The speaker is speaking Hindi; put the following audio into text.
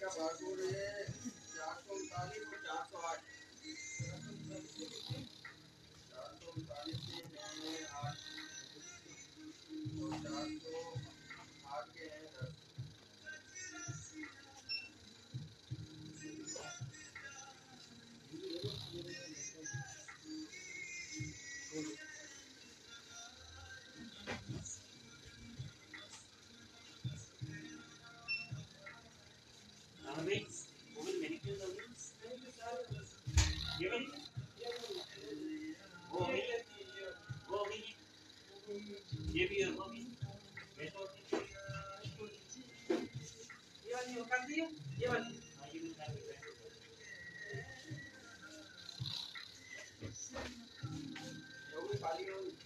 का भागो रहे चार सौ उनतालीस armies, who will ridicule the rules? Given? Go away. Go away. Give your hobby. ये वाली हो कर दिया ये वाली हाँ ये भी कर दिया ये वाली पाली होगी